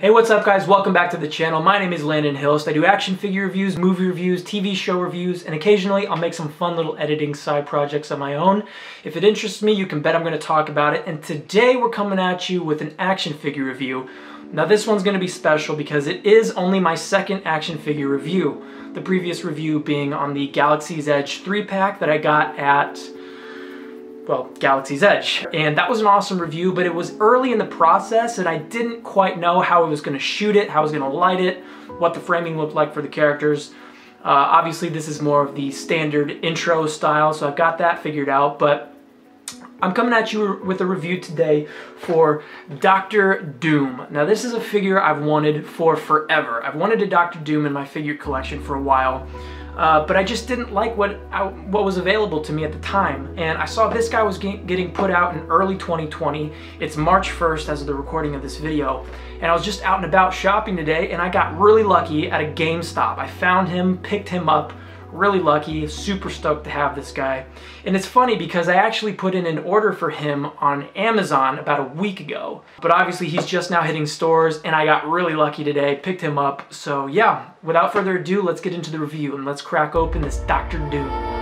Hey, what's up guys? Welcome back to the channel. My name is Landon Hilst. I do action figure reviews, movie reviews, TV show reviews, and occasionally I'll make some fun little editing side projects of my own. If it interests me, you can bet I'm going to talk about it. And today we're coming at you with an action figure review. Now this one's going to be special because it is only my second action figure review. The previous review being on the Galaxy's Edge 3-pack that I got at well, Galaxy's Edge. And that was an awesome review, but it was early in the process and I didn't quite know how I was gonna shoot it, how I was gonna light it, what the framing looked like for the characters. Uh, obviously this is more of the standard intro style, so I've got that figured out, but I'm coming at you with a review today for Doctor Doom. Now this is a figure I've wanted for forever. I've wanted a Doctor Doom in my figure collection for a while. Uh, but I just didn't like what I, what was available to me at the time. And I saw this guy was getting put out in early 2020. It's March 1st as of the recording of this video. And I was just out and about shopping today and I got really lucky at a GameStop. I found him, picked him up, really lucky, super stoked to have this guy. And it's funny because I actually put in an order for him on Amazon about a week ago. But obviously he's just now hitting stores and I got really lucky today, picked him up. So yeah, without further ado, let's get into the review and let's crack open this Dr. Doom.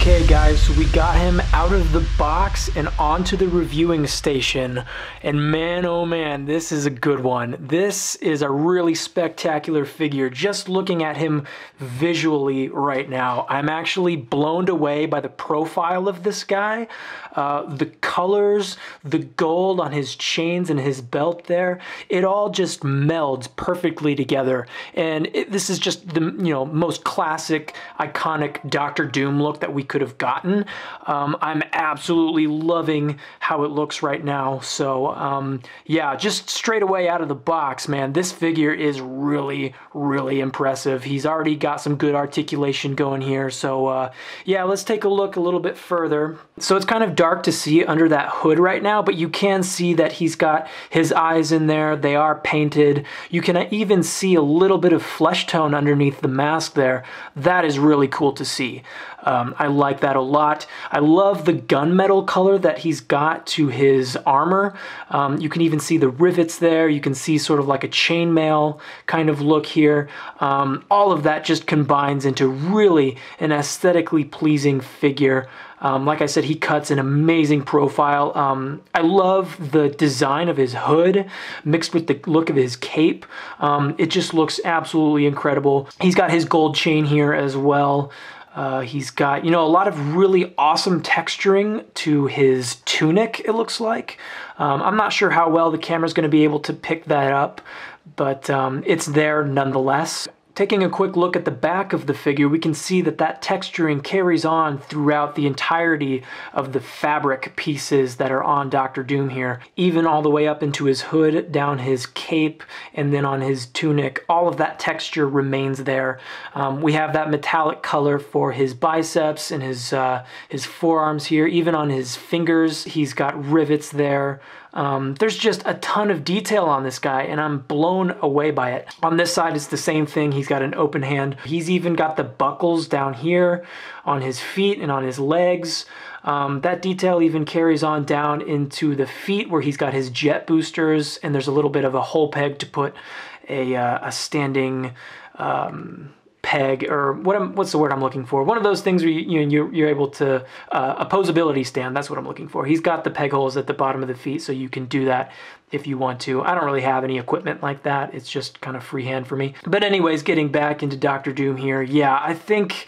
Okay guys, so we got him out of the box and onto the reviewing station. And man, oh man, this is a good one. This is a really spectacular figure. Just looking at him visually right now, I'm actually blown away by the profile of this guy. Uh, the colors, the gold on his chains and his belt there, it all just melds perfectly together. And it, this is just the you know most classic, iconic Doctor Doom look that we could have gotten. Um, I'm absolutely loving how it looks right now. So um, yeah, just straight away out of the box, man, this figure is really, really impressive. He's already got some good articulation going here. So uh, yeah, let's take a look a little bit further. So it's kind of dark to see under that hood right now, but you can see that he's got his eyes in there. They are painted. You can even see a little bit of flesh tone underneath the mask there. That is really cool to see. Um, I like that a lot. I love the gunmetal color that he's got to his armor. Um, you can even see the rivets there. You can see sort of like a chainmail kind of look here. Um, all of that just combines into really an aesthetically pleasing figure. Um, like I said, he cuts an amazing profile. Um, I love the design of his hood mixed with the look of his cape. Um, it just looks absolutely incredible. He's got his gold chain here as well. Uh, he's got, you know, a lot of really awesome texturing to his tunic, it looks like. Um, I'm not sure how well the camera's going to be able to pick that up, but um, it's there nonetheless. Taking a quick look at the back of the figure, we can see that that texturing carries on throughout the entirety of the fabric pieces that are on Doctor Doom here, even all the way up into his hood, down his cape, and then on his tunic. All of that texture remains there. Um, we have that metallic color for his biceps and his, uh, his forearms here. Even on his fingers, he's got rivets there. Um, there's just a ton of detail on this guy and I'm blown away by it. On this side, it's the same thing. He's got an open hand. He's even got the buckles down here on his feet and on his legs. Um, that detail even carries on down into the feet where he's got his jet boosters and there's a little bit of a hole peg to put a, uh, a standing um, peg or what I'm, what's the word I'm looking for? One of those things where you, you you're able to, uh, a posability stand, that's what I'm looking for. He's got the peg holes at the bottom of the feet so you can do that if you want to. I don't really have any equipment like that. It's just kind of freehand for me. But anyways, getting back into Doctor Doom here, yeah, I think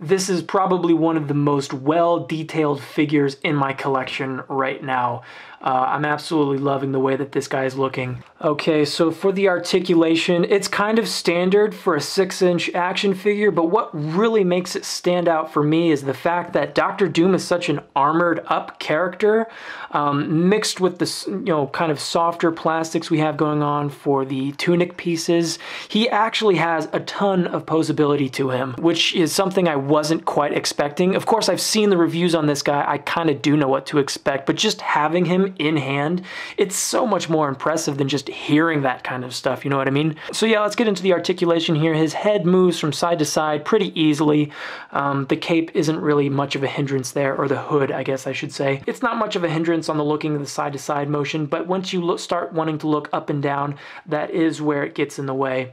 this is probably one of the most well-detailed figures in my collection right now. Uh, I'm absolutely loving the way that this guy is looking. Okay, so for the articulation, it's kind of standard for a 6-inch action figure, but what really makes it stand out for me is the fact that Doctor Doom is such an armored up character, um, mixed with the you know kind of softer plastics we have going on for the tunic pieces. He actually has a ton of posability to him, which is something I wasn't quite expecting. Of course, I've seen the reviews on this guy. I kind of do know what to expect, but just having him in hand, it's so much more impressive than just hearing that kind of stuff, you know what I mean? So yeah, let's get into the articulation here. His head moves from side to side pretty easily. Um, the cape isn't really much of a hindrance there, or the hood, I guess I should say. It's not much of a hindrance on the looking the side to side motion, but once you look, start wanting to look up and down, that is where it gets in the way.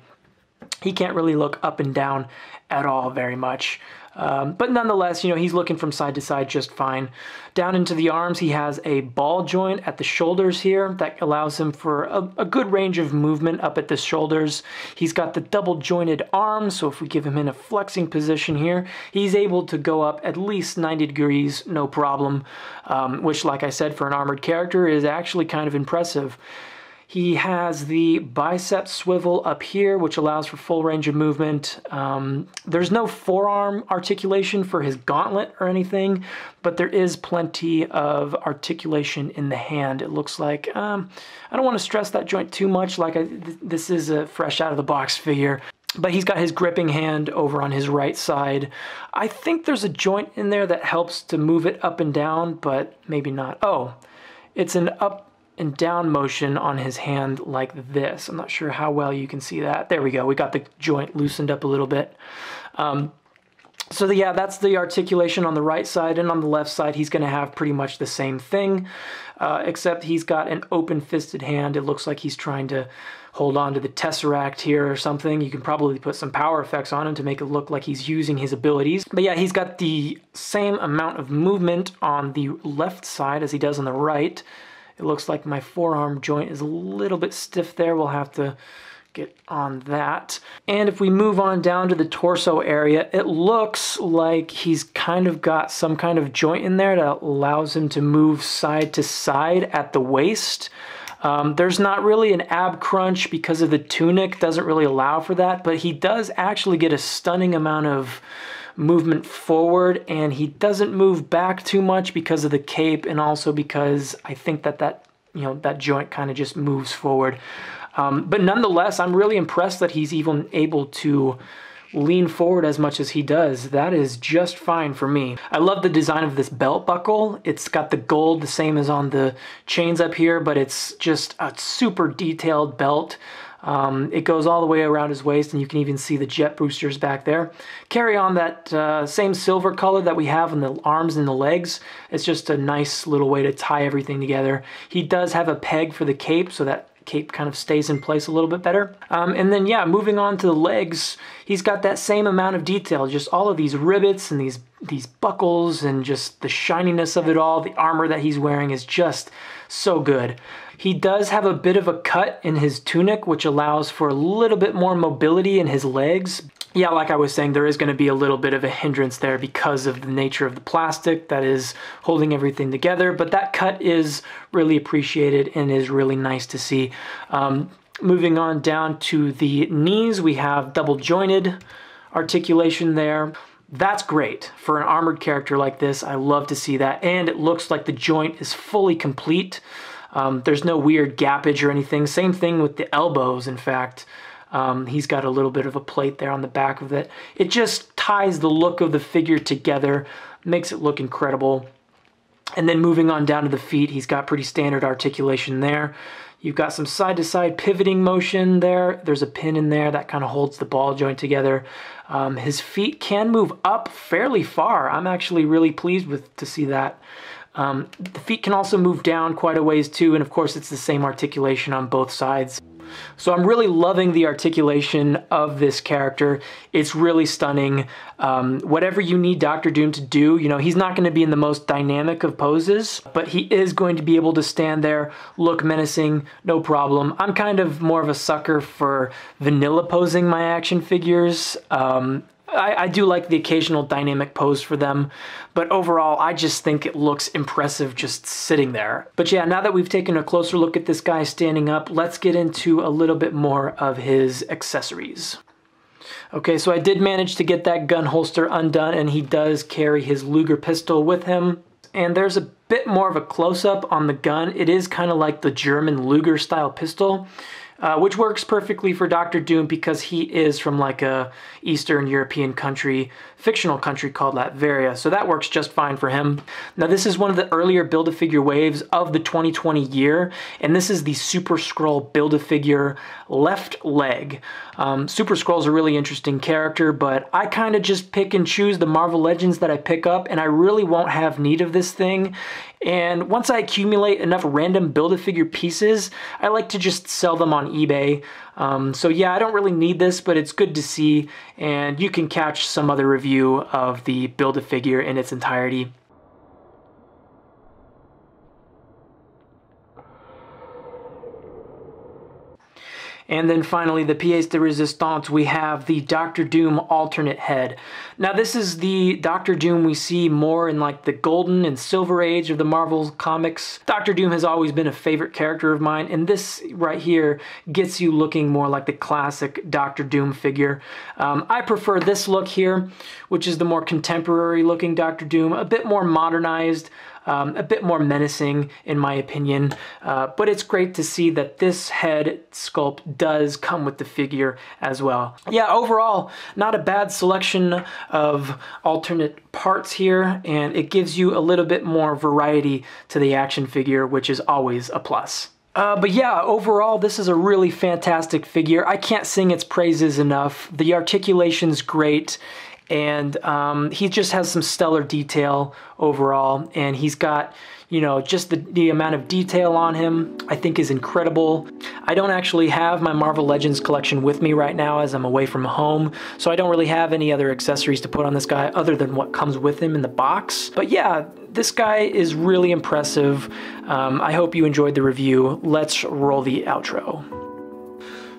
He can't really look up and down at all very much. Um, but nonetheless, you know, he's looking from side to side just fine. Down into the arms, he has a ball joint at the shoulders here that allows him for a, a good range of movement up at the shoulders. He's got the double jointed arms, so if we give him in a flexing position here, he's able to go up at least 90 degrees, no problem, um, which, like I said, for an armored character is actually kind of impressive. He has the bicep swivel up here, which allows for full range of movement. Um, there's no forearm articulation for his gauntlet or anything, but there is plenty of articulation in the hand. It looks like, um, I don't want to stress that joint too much, like I, th this is a fresh out of the box figure but he's got his gripping hand over on his right side. I think there's a joint in there that helps to move it up and down, but maybe not. Oh, it's an up and down motion on his hand like this. I'm not sure how well you can see that. There we go. We got the joint loosened up a little bit. Um, so the, yeah, that's the articulation on the right side, and on the left side, he's going to have pretty much the same thing, uh, except he's got an open-fisted hand. It looks like he's trying to hold on to the Tesseract here or something. You can probably put some power effects on him to make it look like he's using his abilities. But yeah, he's got the same amount of movement on the left side as he does on the right. It looks like my forearm joint is a little bit stiff there. We'll have to get on that. And if we move on down to the torso area, it looks like he's kind of got some kind of joint in there that allows him to move side to side at the waist. Um, there's not really an ab crunch because of the tunic, doesn't really allow for that, but he does actually get a stunning amount of movement forward and he doesn't move back too much because of the cape and also because I think that that you know that joint kind of just moves forward. Um, but nonetheless I'm really impressed that he's even able to lean forward as much as he does. That is just fine for me. I love the design of this belt buckle. It's got the gold the same as on the chains up here but it's just a super detailed belt um, it goes all the way around his waist, and you can even see the jet boosters back there. Carry on that uh, same silver color that we have on the arms and the legs. It's just a nice little way to tie everything together. He does have a peg for the cape, so that cape kind of stays in place a little bit better. Um, and then, yeah, moving on to the legs, he's got that same amount of detail, just all of these rivets and these these buckles and just the shininess of it all. The armor that he's wearing is just so good. He does have a bit of a cut in his tunic, which allows for a little bit more mobility in his legs. Yeah, like I was saying, there is going to be a little bit of a hindrance there because of the nature of the plastic that is holding everything together, but that cut is really appreciated and is really nice to see. Um, moving on down to the knees, we have double jointed articulation there. That's great for an armored character like this. I love to see that. And it looks like the joint is fully complete. Um, there's no weird gappage or anything. Same thing with the elbows, in fact. Um, he's got a little bit of a plate there on the back of it. It just ties the look of the figure together, makes it look incredible. And then moving on down to the feet, he's got pretty standard articulation there. You've got some side-to-side -side pivoting motion there. There's a pin in there that kind of holds the ball joint together. Um, his feet can move up fairly far. I'm actually really pleased with to see that. Um, the feet can also move down quite a ways too, and of course it's the same articulation on both sides. So I'm really loving the articulation of this character. It's really stunning. Um, whatever you need Doctor Doom to do, you know, he's not going to be in the most dynamic of poses, but he is going to be able to stand there, look menacing, no problem. I'm kind of more of a sucker for vanilla posing my action figures. Um, I, I, do like the occasional dynamic pose for them, but overall, I just think it looks impressive just sitting there. But yeah, now that we've taken a closer look at this guy standing up, let's get into a little bit more of his accessories. Okay, so I did manage to get that gun holster undone, and he does carry his Luger pistol with him. And there's a bit more of a close-up on the gun. It is kind of like the German Luger style pistol uh, which works perfectly for Doctor Doom because he is from like a Eastern European country, fictional country called Latveria, so that works just fine for him. Now this is one of the earlier Build-A-Figure waves of the 2020 year, and this is the Super Skrull Build-A-Figure left leg. Um, Super Skrull's a really interesting character, but I kind of just pick and choose the Marvel Legends that I pick up, and I really won't have need of this thing. And once I accumulate enough random Build-A-Figure pieces, I like to just sell them on eBay. Um, so yeah, I don't really need this, but it's good to see, and you can catch some other review of the Build-A-Figure in its entirety. And then finally, the pièce de résistance, we have the Doctor Doom alternate head. Now this is the Doctor Doom we see more in like the golden and silver age of the Marvel comics. Doctor Doom has always been a favorite character of mine, and this right here gets you looking more like the classic Doctor Doom figure. Um, I prefer this look here, which is the more contemporary looking Doctor Doom, a bit more modernized, um, a bit more menacing in my opinion. Uh, but it's great to see that this head sculpt does come with the figure as well. Yeah, overall, not a bad selection of alternate parts here, and it gives you a little bit more variety to the action figure, which is always a plus. Uh, but yeah, overall, this is a really fantastic figure. I can't sing its praises enough. The articulation's great and um, he just has some stellar detail overall and he's got you know just the, the amount of detail on him I think is incredible. I don't actually have my Marvel Legends collection with me right now as I'm away from home so I don't really have any other accessories to put on this guy other than what comes with him in the box. But yeah this guy is really impressive. Um, I hope you enjoyed the review. Let's roll the outro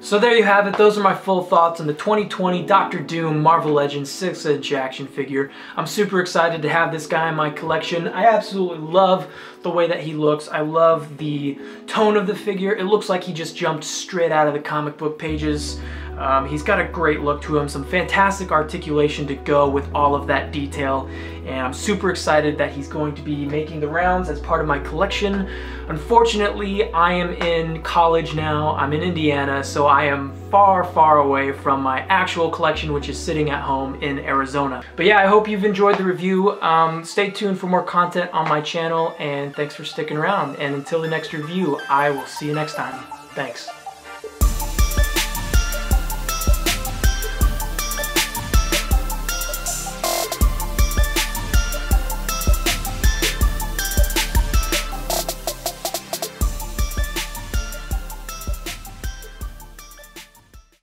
so there you have it. Those are my full thoughts on the 2020 Doctor Doom Marvel Legends 6-inch action figure. I'm super excited to have this guy in my collection. I absolutely love the way that he looks. I love the tone of the figure. It looks like he just jumped straight out of the comic book pages. Um, he's got a great look to him, some fantastic articulation to go with all of that detail, and I'm super excited that he's going to be making the rounds as part of my collection. Unfortunately, I am in college now, I'm in Indiana, so I am far, far away from my actual collection, which is sitting at home in Arizona. But yeah, I hope you've enjoyed the review. Um, stay tuned for more content on my channel, thanks for sticking around. And until the next review, I will see you next time. Thanks.